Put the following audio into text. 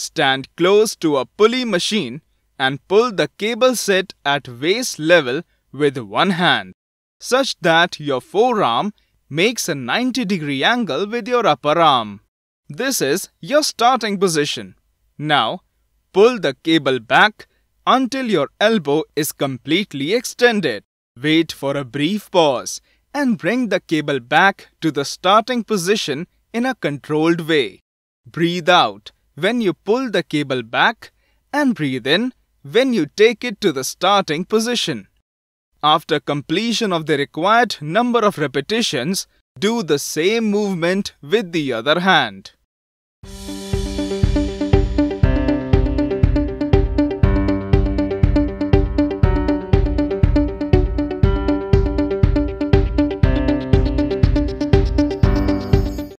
Stand close to a pulley machine and pull the cable set at waist level with one hand, such that your forearm makes a 90 degree angle with your upper arm. This is your starting position. Now, pull the cable back until your elbow is completely extended. Wait for a brief pause and bring the cable back to the starting position in a controlled way. Breathe out when you pull the cable back and breathe in when you take it to the starting position. After completion of the required number of repetitions, do the same movement with the other hand.